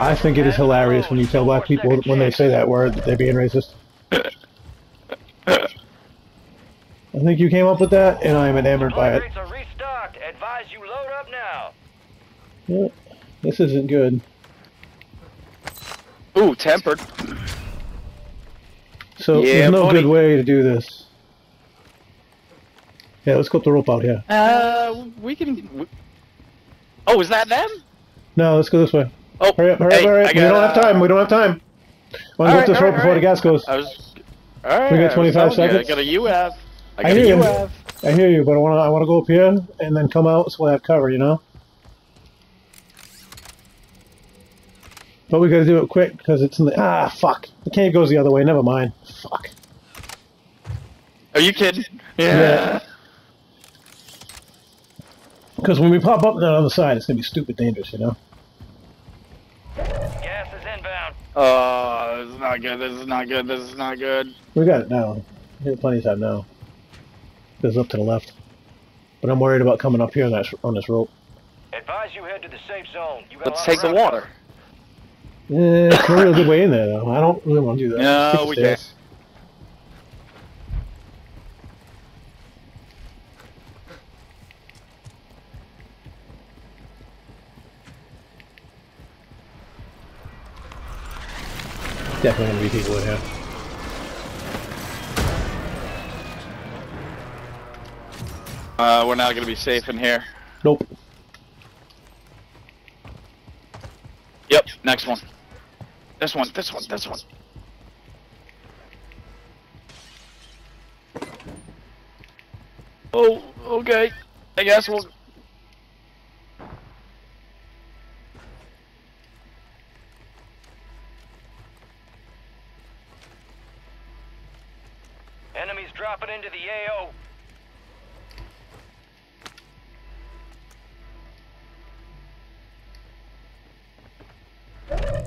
I think it is hilarious when you tell black people when they say that word that they're being racist. I think you came up with that, and I am enamored by it. Crates are restocked. Advise you load up now. This isn't good. Ooh, tempered. So Yeah, there's no buddy. good way to do this. Yeah, let's go up the rope out here. Uh, we can. Oh, is that them? No, let's go this way. Oh, Hurry up, hurry hey, up, hurry I up. We don't have uh, time. We don't have time. Want to go alright, up this rope alright, before the gas goes. I was. Alright, We got 25 telling you, seconds? I got a UAV. I got I hear a you. I hear you, but I want to. I want to go up here and then come out so we'll have cover. You know. But we got to do it quick because it's in the ah fuck. The cave goes the other way. Never mind. Fuck. Are you kidding? Yeah. Because when we pop up on the other side, it's gonna be stupid dangerous. You know. Gas is inbound. Oh, this is not good. This is not good. This is not good. We got it now. We have plenty of time now. Goes up to the left. But I'm worried about coming up here on that on this rope. Advise you head to the safe zone. You got a Let's take the water. Eh, it's a real good way in there though. I don't really want to do that. No, Take the we stairs. Definitely gonna be people in here. Uh, we're not gonna be safe in here. Nope. Yep, next one. This one, this one, this one. Oh, okay. I guess we'll. Enemies dropping into the AO.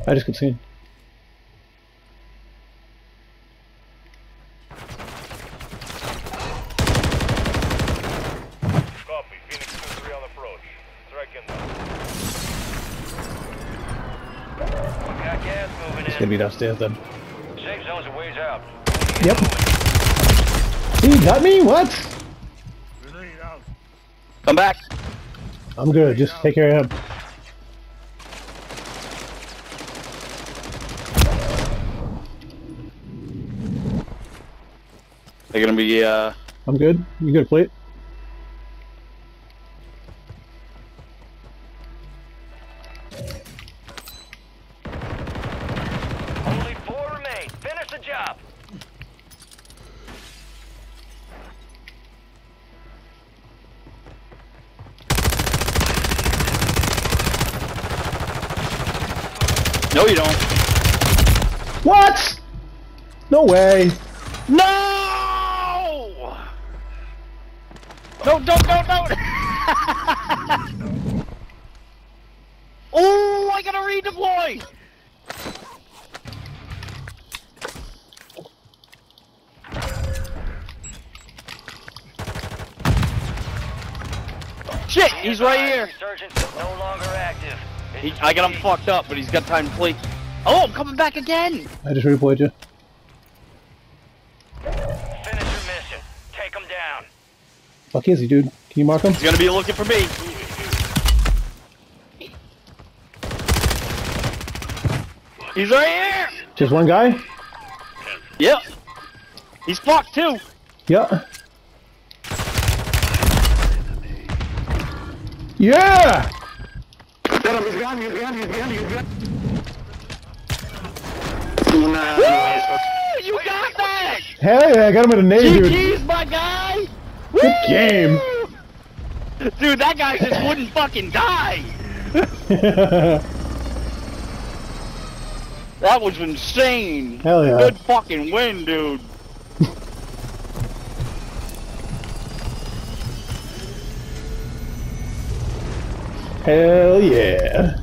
I just could see. him. Copy. Phoenix 2-3 on approach. Strike inbound. We got gas moving It's in. gonna be downstairs then. Safe zone's a ways out. Yep. He got me? What? Come back. I'm good. Just take care of him. They're gonna be, uh. I'm good. You good, plate? No, you don't. What? No way. No! No, don't, don't, don't! oh, I gotta redeploy! Shit, he's right here. Resurgence is no longer active. He, I got him fucked up, but he's got time to play. Oh, I'm coming back again! I just redeployed you. Finish your mission. Take him down. Fuck is he, dude? Can you mark him? He's gonna be looking for me. He's right here! Just one guy? Yep. He's fucked too. Yep. Yeah. Yeah! Woo! You got that! Hell yeah, I got him in a nade, dude. GG's, my guy! Good game. Dude, that guy just wouldn't fucking die! That was insane! Hell yeah. Good fucking win, dude! Hell yeah.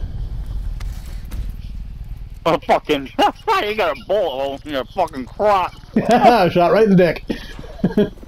A fucking. you got a bullet hole in your fucking crotch. Shot right in the dick.